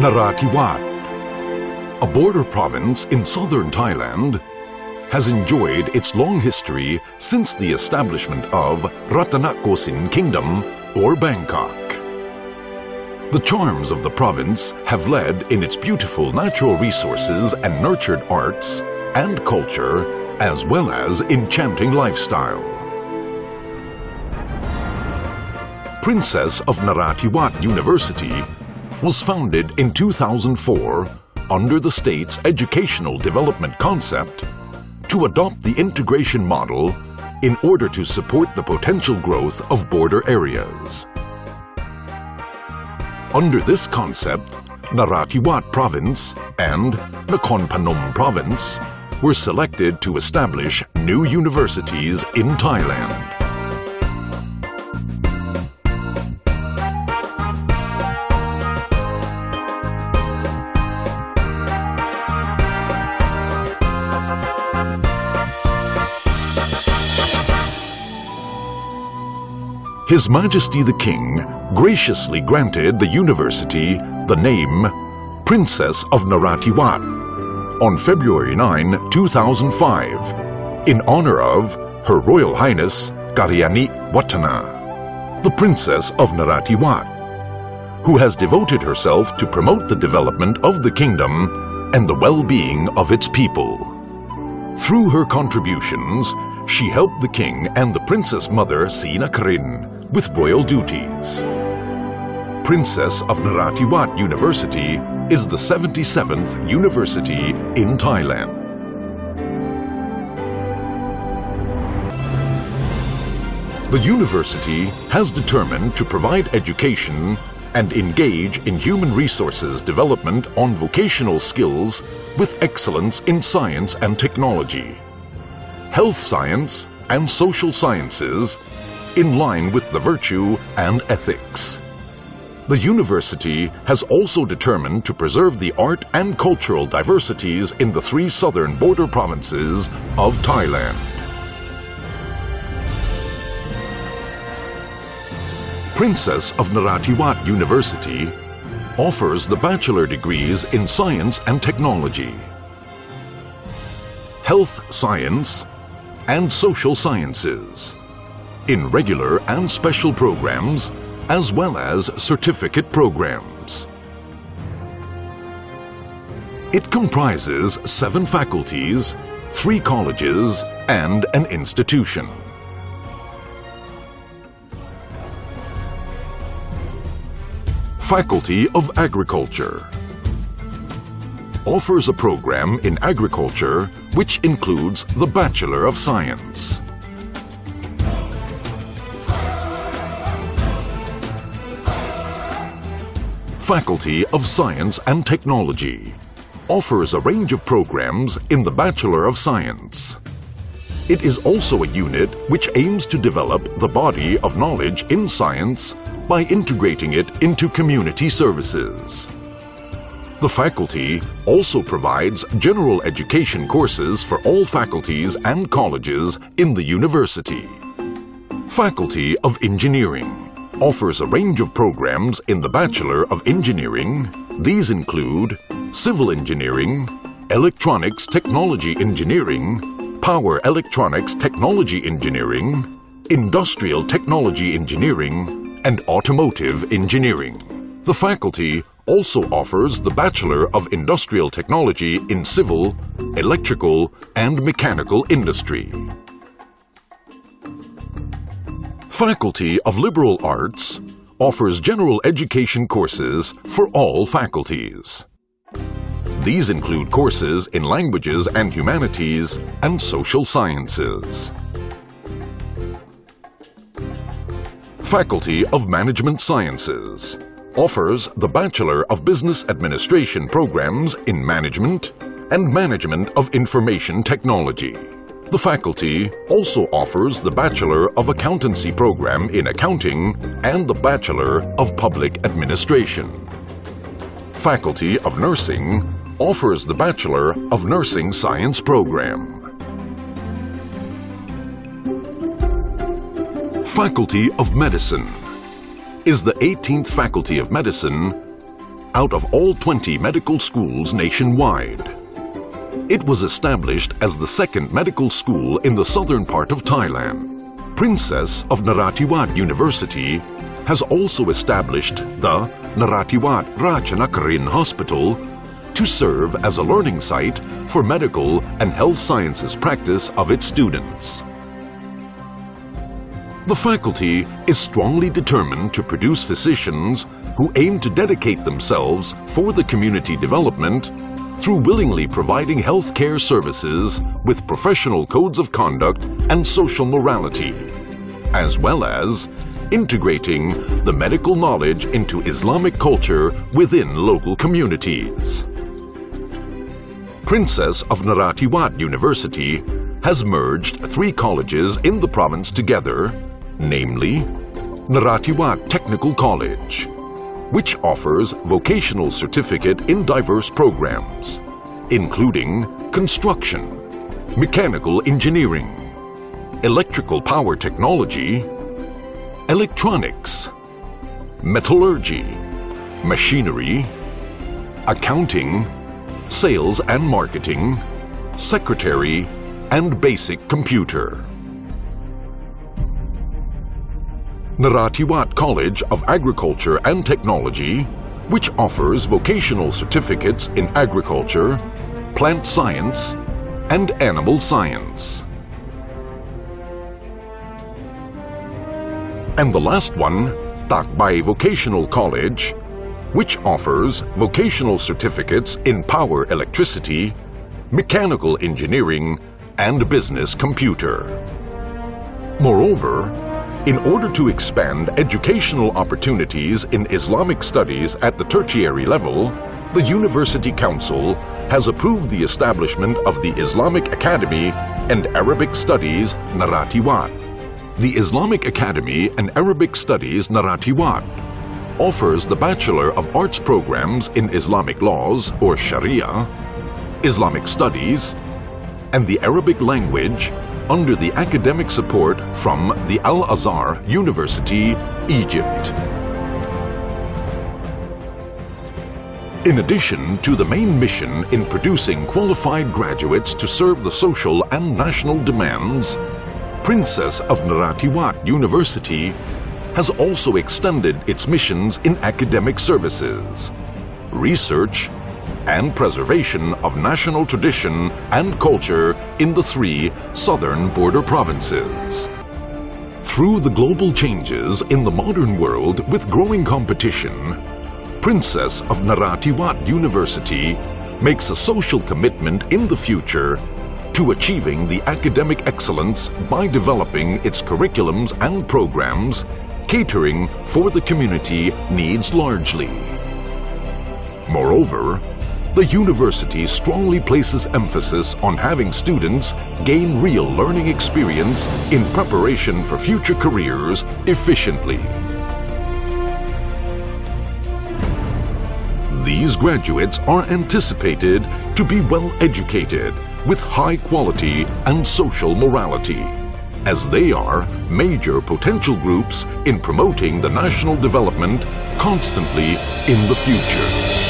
Narathiwat, a border province in southern Thailand, has enjoyed its long history since the establishment of Ratanakosin Kingdom or Bangkok. The charms of the province have led in its beautiful natural resources and nurtured arts and culture as well as enchanting lifestyle. Princess of Narathiwat University was founded in 2004 under the state's educational development concept to adopt the integration model in order to support the potential growth of border areas. Under this concept, Narathiwat Province and Nakhon Phanom Province were selected to establish new universities in Thailand. His Majesty the King graciously granted the university the name Princess of Narathiwat on February 9, 2005, in honor of Her Royal Highness Galyani Vadhana, the Princess of Narathiwat, who has devoted herself to promote the development of the kingdom and the well-being of its people. Through her contributions, she helped the king and the princess mother Srinagarindra with royal duties. Princess of Narathiwat University is the 77th university in Thailand. The university has determined to provide education and engage in human resources development on vocational skills with excellence in science and technology, health science and social sciences in line with the virtue and ethics. The university has also determined to preserve the art and cultural diversities in the three southern border provinces of Thailand. Princess of Narathiwat University offers the bachelor degrees in science and technology, health science, and social sciences in regular and special programs, as well as certificate programs. It comprises seven faculties, three colleges, and an institution. Faculty of Agriculture offers a program in agriculture which includes the Bachelor of Science. Faculty of Science and Technology offers a range of programs in the Bachelor of Science. It is also a unit which aims to develop the body of knowledge in science by integrating it into community services. The faculty also provides general education courses for all faculties and colleges in the university. Faculty of Engineering offers a range of programs in the Bachelor of Engineering. These include Civil Engineering, Electronics Technology Engineering, Power Electronics Technology Engineering, Industrial Technology Engineering, and Automotive Engineering. The faculty also offers the Bachelor of Industrial Technology in Civil, Electrical, and Mechanical Industry. Faculty of Liberal Arts offers general education courses for all faculties. These include courses in languages and humanities and social sciences. Faculty of Management Sciences offers the Bachelor of Business Administration programs in Management and Management of Information Technology. The faculty also offers the Bachelor of Accountancy program in Accounting and the Bachelor of Public Administration. Faculty of Nursing offers the Bachelor of Nursing Science program. Faculty of Medicine is the 18th Faculty of Medicine out of all 20 medical schools nationwide. It was established as the second medical school in the southern part of Thailand. Princess of Narathiwat University has also established the Narathiwat Ratchanakarin Hospital to serve as a learning site for medical and health sciences practice of its students. The faculty is strongly determined to produce physicians who aim to dedicate themselves for the community development through willingly providing healthcare services with professional codes of conduct and social morality, as well as integrating the medical knowledge into Islamic culture within local communities. Princess of Narathiwat University has merged three colleges in the province together, namely Narathiwat Technical College, which offers vocational certificate in diverse programs, including construction, mechanical engineering, electrical power technology, electronics, metallurgy, machinery, accounting, sales and marketing, secretary, and basic computer. Narathiwat College of Agriculture and Technology, which offers vocational certificates in agriculture, plant science, and animal science. And the last one, Takbai Vocational College, which offers vocational certificates in power electricity, mechanical engineering, and business computer. Moreover, in order to expand educational opportunities in Islamic studies at the tertiary level, the University Council has approved the establishment of the Islamic Academy and Arabic Studies Narathiwat. The Islamic Academy and Arabic Studies Narathiwat offers the Bachelor of Arts programs in Islamic Laws or Sharia, Islamic Studies, and the Arabic language under the academic support from the Al-Azhar University, Egypt. In addition to the main mission in producing qualified graduates to serve the social and national demands, Princess of Narathiwat University has also extended its missions in academic services, research, and preservation of national tradition and culture in the three southern border provinces. Through the global changes in the modern world with growing competition, Princess of Narathiwat University makes a social commitment in the future to achieving the academic excellence by developing its curriculums and programs catering for the community needs largely. Moreover, the university strongly places emphasis on having students gain real learning experience in preparation for future careers efficiently. These graduates are anticipated to be well educated with high quality and social morality, as they are major potential groups in promoting the national development constantly in the future.